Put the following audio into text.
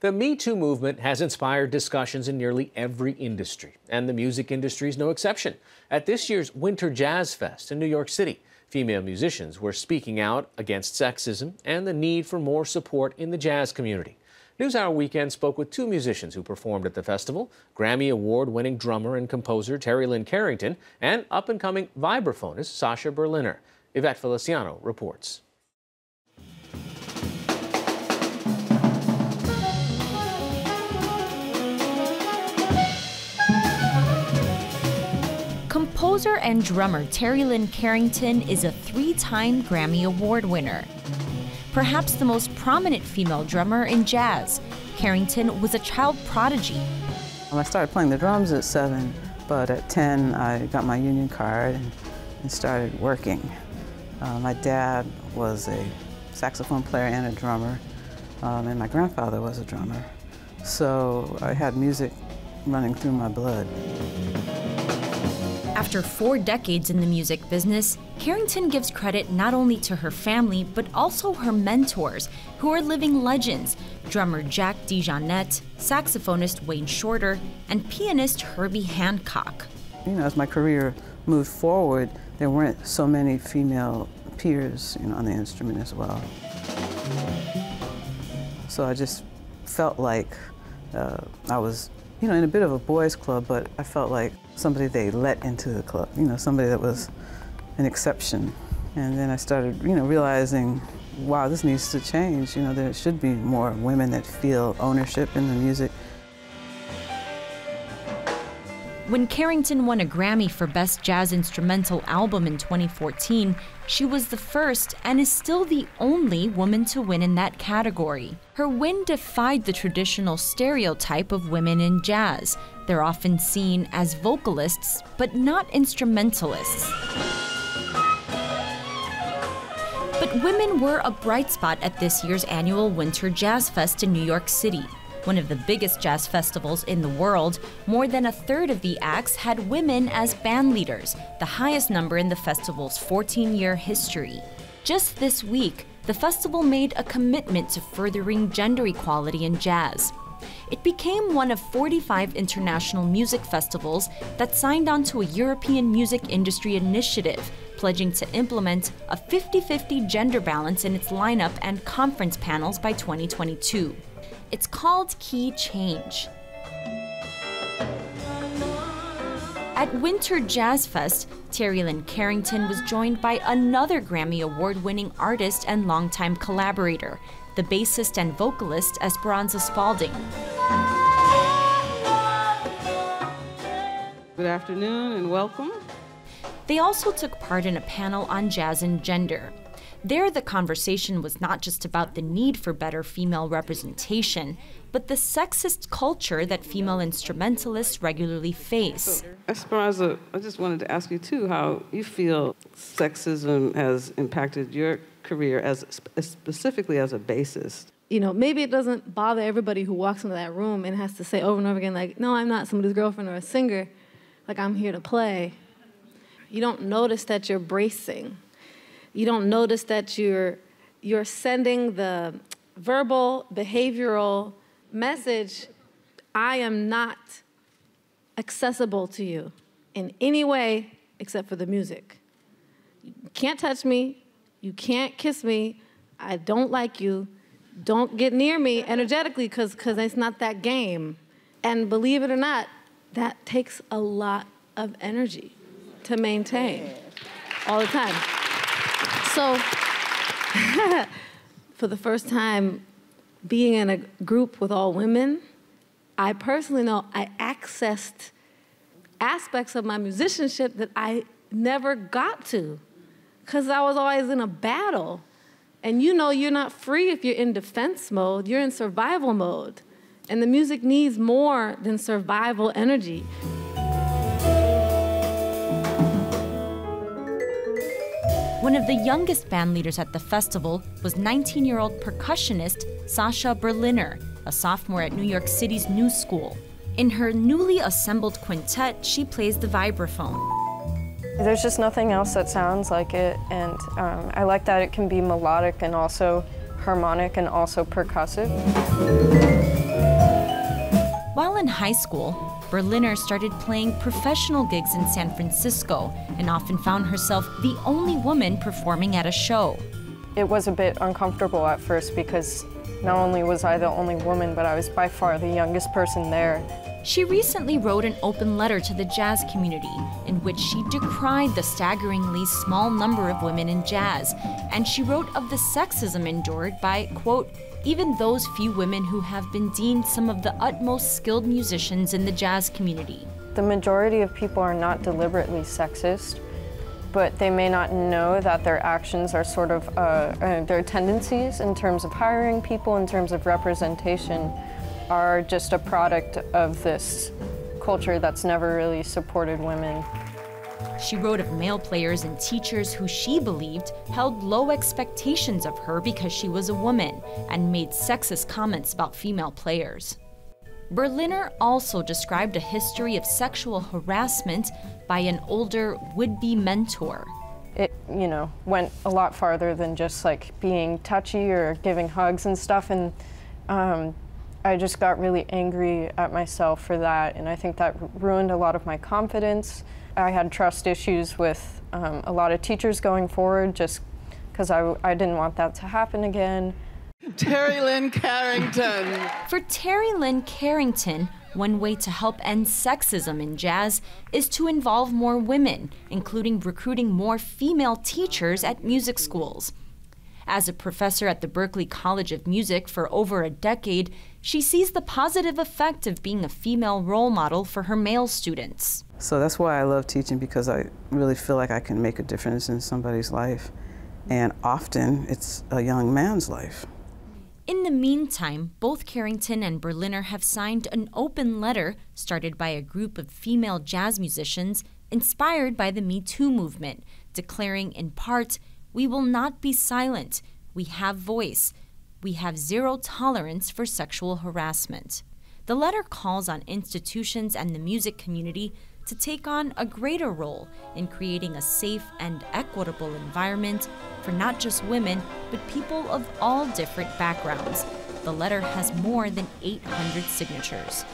The Me Too movement has inspired discussions in nearly every industry, and the music industry is no exception. At this year's Winter Jazzfest in New York City, female musicians were speaking out against sexism and the need for more support in the jazz community. NewsHour Weekend spoke with two musicians who performed at the festival Grammy Award winning drummer and composer Terri Lyne Carrington and up and coming vibraphonist Sasha Berliner. Ivette Feliciano reports. Composer and drummer Terri Lyne Carrington is a three time Grammy Award winner. Perhaps the most prominent female drummer in jazz, Carrington was a child prodigy. I started playing the drums at seven, but at 10 I got my union card and, and started working. Uh, my dad was a saxophone player and a drummer, um, and my grandfather was a drummer. So I had music running through my blood. After four decades in the music business, Carrington gives credit not only to her family, but also her mentors, who are living legends drummer Jack DeJohnette, saxophonist Wayne Shorter, and pianist Herbie Hancock. You know, as my career moved forward, there weren't so many female peers you know, on the instrument as well. So I just felt like uh, I was, you know, in a bit of a boys' club, but I felt like somebody they let into the club, you know, somebody that was an exception. And then I started, you know, realizing, wow, this needs to change. You know, there should be more women that feel ownership in the music. When Carrington won a Grammy for Best Jazz Instrumental Album in 2014, she was the first and is still the only woman to win in that category. Her win defied the traditional stereotype of women in jazz. They're often seen as vocalists, but not instrumentalists. But women were a bright spot at this year's annual Winter Jazzfest in New York City. One of the biggest jazz festivals in the world, more than a third of the acts had women as band leaders, the highest number in the festival's 14 year history. Just this week, the festival made a commitment to furthering gender equality in jazz. It became one of 45 international music festivals that signed on to a European music industry initiative, pledging to implement a 50 50 gender balance in its lineup and conference panels by 2022. It's called Keychange. At Winter Jazz Fest, Terri Lyne Carrington was joined by another Grammy Award winning artist and longtime collaborator, the bassist and vocalist Esperanza Spalding. Good afternoon and welcome. They also took part in a panel on jazz and gender. There, the conversation was not just about the need for better female representation, but the sexist culture that female instrumentalists regularly face. Esperanza, uh, I just wanted to ask you too how you feel sexism has impacted your career as specifically as a bassist. You know, maybe it doesn't bother everybody who walks into that room and has to say over and over again, like, no, I'm not somebody's girlfriend or a singer. Like, I'm here to play. You don't notice that you're bracing you don't notice that you're, you're sending the verbal, behavioral message I am not accessible to you in any way except for the music. You can't touch me. You can't kiss me. I don't like you. Don't get near me energetically because it's not that game. And believe it or not, that takes a lot of energy to maintain all the time. So, for the first time, being in a group with all women, I personally know I accessed aspects of my musicianship that I never got to because I was always in a battle. And you know, you're not free if you're in defense mode, you're in survival mode. And the music needs more than survival energy. One of the youngest band leaders at the festival was 19 year old percussionist Sasha Berliner, a sophomore at New York City's New School. In her newly assembled quintet, she plays the vibraphone. There's just nothing else that sounds like it, and um, I like that it can be melodic and also harmonic and also percussive. While in high school, Berliner started playing professional gigs in San Francisco and often found herself the only woman performing at a show. It was a bit uncomfortable at first because not only was I the only woman, but I was by far the youngest person there. She recently wrote an open letter to the jazz community in which she decried the staggeringly small number of women in jazz, and she wrote of the sexism endured by, quote, even those few women who have been deemed some of the utmost skilled musicians in the jazz community. The majority of people are not deliberately sexist, but they may not know that their actions are sort of uh, uh, their tendencies in terms of hiring people, in terms of representation, are just a product of this culture that's never really supported women. She wrote of male players and teachers who she believed held low expectations of her because she was a woman and made sexist comments about female players. Berliner also described a history of sexual harassment by an older would be mentor. It, you know, went a lot farther than just like being touchy or giving hugs and stuff. And um, I just got really angry at myself for that. And I think that ruined a lot of my confidence. I had trust issues with um, a lot of teachers going forward just because I, I didn't want that to happen again. Terri Lyne Carrington. For Terri Lyne Carrington, one way to help end sexism in jazz is to involve more women, including recruiting more female teachers at music schools. As a professor at the Berklee College of Music for over a decade, she sees the positive effect of being a female role model for her male students. So that's why I love teaching because I really feel like I can make a difference in somebody's life. And often it's a young man's life. In the meantime, both Carrington and Berliner have signed an open letter started by a group of female jazz musicians inspired by the Me Too movement, declaring in part, We will not be silent. We have voice. We have zero tolerance for sexual harassment. The letter calls on institutions and the music community to take on a greater role in creating a safe and equitable environment for not just women, but people of all different backgrounds. The letter has more than 800 signatures.